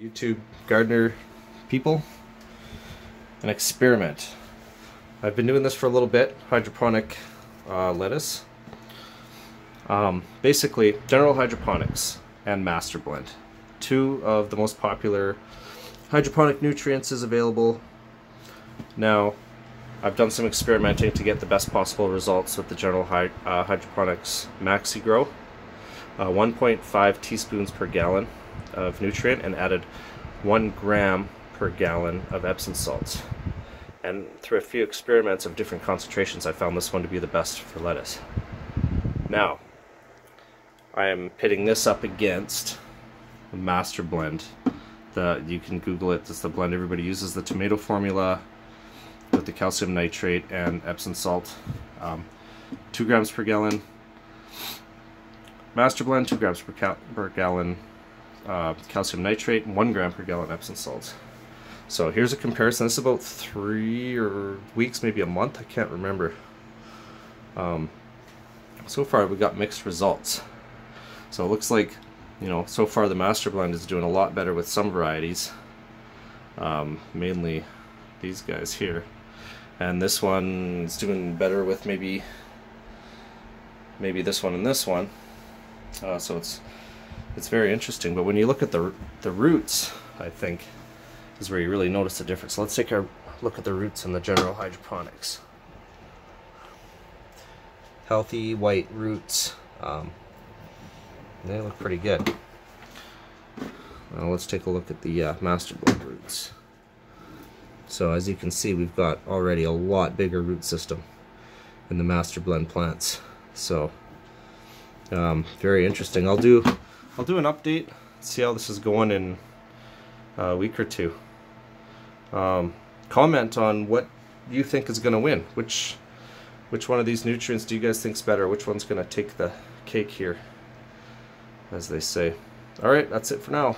YouTube gardener people, an experiment. I've been doing this for a little bit, hydroponic uh, lettuce. Um, basically, general hydroponics and master blend. Two of the most popular hydroponic nutrients is available. Now, I've done some experimenting to get the best possible results with the general hy uh, hydroponics MaxiGro. Uh, 1.5 teaspoons per gallon of nutrient and added one gram per gallon of Epsom salts. And through a few experiments of different concentrations, I found this one to be the best for lettuce. Now, I am pitting this up against the Master Blend. The, you can Google it, it's the blend everybody uses, the tomato formula with the calcium nitrate and Epsom salt. Um, two grams per gallon. Master Blend, two grams per, per gallon uh, calcium nitrate, one gram per gallon Epsom salts. So here's a comparison. This is about three or weeks, maybe a month. I can't remember. Um, so far, we got mixed results. So it looks like, you know, so far the Master Blend is doing a lot better with some varieties. Um, mainly these guys here. And this one is doing better with maybe maybe this one and this one. Uh, so it's it's very interesting. But when you look at the the roots, I think is where you really notice the difference. So let's take a look at the roots in the general hydroponics. Healthy white roots. Um, they look pretty good. Now let's take a look at the uh, master blend roots. So as you can see, we've got already a lot bigger root system in the master blend plants. So um, very interesting. I'll do I'll do an update, see how this is going in a week or two. Um, comment on what you think is going to win. Which which one of these nutrients do you guys think's better? Which one's going to take the cake here, as they say. All right, that's it for now.